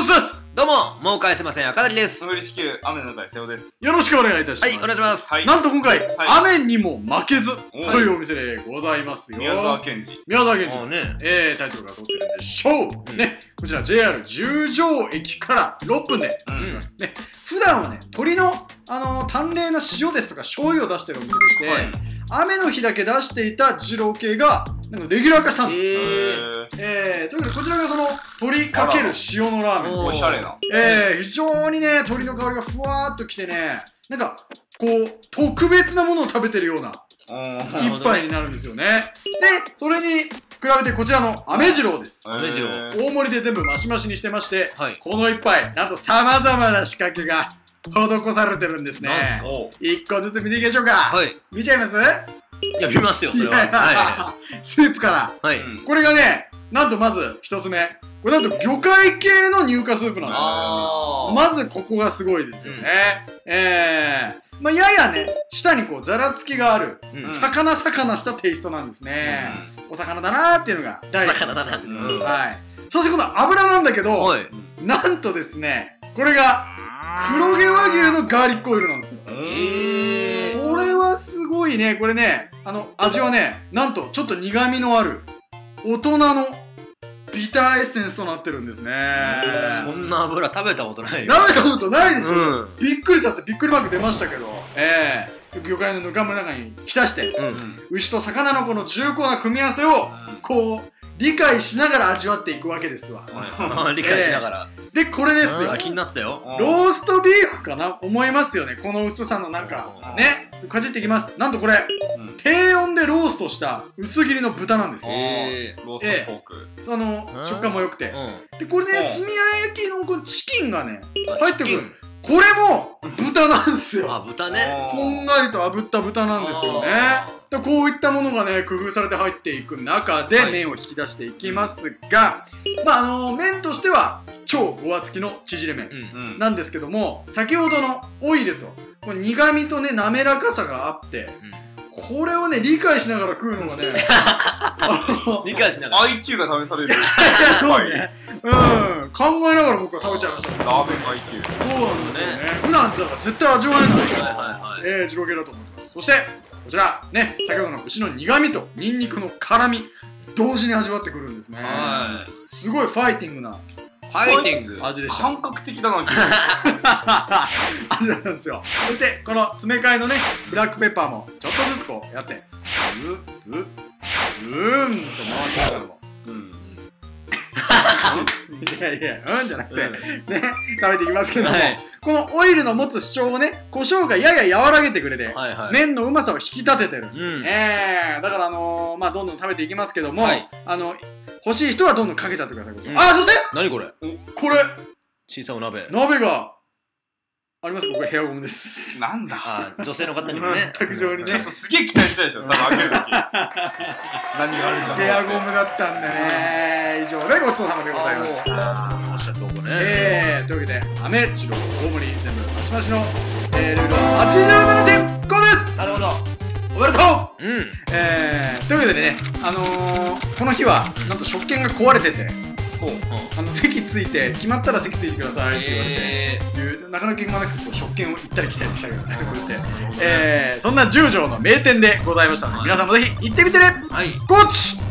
ろしですどうも、もう返せません、赤崎です。降りしきる雨の中で瀬尾です。よろしくお願いいたします。はい、お願いします。はい。なんと今回、はい雨にも負けずおというお店でございますよ。宮沢賢治。宮沢賢治。もうね、えー、タイトルが取ってるんでしょう、うんね、こちら JR 十条駅から6分でうんます、ね。普段はね、鶏の、あのー淡麗な塩ですとか醤油を出してるお店でして、はい雨の日だけ出していた二郎系が、なんかレギュラー化したんです。えへー、ー。えー、ということでこちらがその鶏かける塩のラーメン。おおしゃれな。えー、非常にね、鶏の香りがふわーっときてね、なんか、こう、特別なものを食べてるような一杯になるんですよね。で、それに比べてこちらの飴二郎です。飴二郎へー大盛りで全部マシマシにしてまして、はいこの一杯、なんと様々な仕掛けが施されてるんですね一個ずつ見ていきましょうか。はい。見ちゃいます？いや、見ますよ、それは。はスープから。い。はい。うんこれがね、なんとまず一つ目。これなんと魚介系の乳化スープなんですよ。まずここがすごいですよね。えー。まあ、ややね、下にこう、ざらつきがある、うんうん魚魚したテイストなんですね。お魚だなーっていうのが第一魚だな。うんうんはい。そしてこの油なんだけど、はい。なんとですね、これが黒毛和牛のガーリックオイルなんですよ。えー。すごいね、これね、あの、味はね、なんとちょっと苦味のある、大人のビターエッセンスとなってるんですね。そんな油食べたことないよ。食べたことないでしょ、うん。びっくりしちゃってびっくりマーク出ましたけど、ええ魚介のぬかむの中に浸して、うん。うん。牛と魚のこの重厚な組み合わせを、こう、理解しながら味わっていくわけですわ。はい 理解しながら。で、これですよあ。気になってたよ。ローストビーフかな？思いますよね。この薄さのなんか、ね。かじっていきます。なんとこれ、うん低温でローストした薄切りの豚なんですよ。えローストポーク。あの、食感も良くて。うで、これね、うん炭焼きのこのチキンがね、ん。入ってくる。これも豚なんですよ。あ、豚ね。こんがりと炙った豚なんですよねあ。でこういったものがね、工夫されて入っていく中ではい麺を引き出していきますが、まあ、あの麺としては超ごわつきの縮れ麺うん。うん。なんですけども、先ほどのオイルと、この苦味とね、滑らかさがあって、これをね、理解しながら食うのがね、理解しながら。IQ が試される。そうね、うん、考えながら僕は食べちゃいましたね。ラーメン IQ。そうなんですよね。普段だから絶対味わえない。はいはいはい。えー、二郎系だと思います。そして、こちら、ね、先ほどの牛の苦味とニンニクの辛味、同時に味わってくるんですね。はいすごいファイティングなファイティング。味でした。感覚的だな、味なんですよ。そして、この詰め替えのね、ブラックペッパーも、ちょっとずつこうやって、ブッ、ブッ、ブーンと回しながらも。うん。いやいや、うんじゃなくて、うん。ね、食べていきますけども、はい。このオイルの持つ主張をね、胡椒がやや和らげてくれて、はいはい。麺のうまさを引き立ててるんです。うん。ね、だからあのー、まあどんどん食べていきますけども、はい。あの欲しい人はどんどんかけちゃってください、うん。あそして何これ？これ。小さいお鍋。鍋がありますかこれヘアゴムですなんだあ、女性の方にもね。卓上にねちょっとすげえ期待したでしょ、多分開けるとき。何があるんだろう。ヘアゴムだったんでね以上でごちそうさまでございましたましたとこね。えー、というわけで飴白大盛り全部マシマシの、えー、ルールは87.5ですなるほど。おめでとううん。えー、というわけでね、あのー、この日はなんと食券が壊れててあの席ついて決まったら席ついてくださいって言われて、えいうなかなか決まなくこう食券を行ったり来たりしたけどねこうやって、えー、そんな十条の名店でございましたので、はい。皆さんもぜひ行ってみてね。ー、はい。ゴチ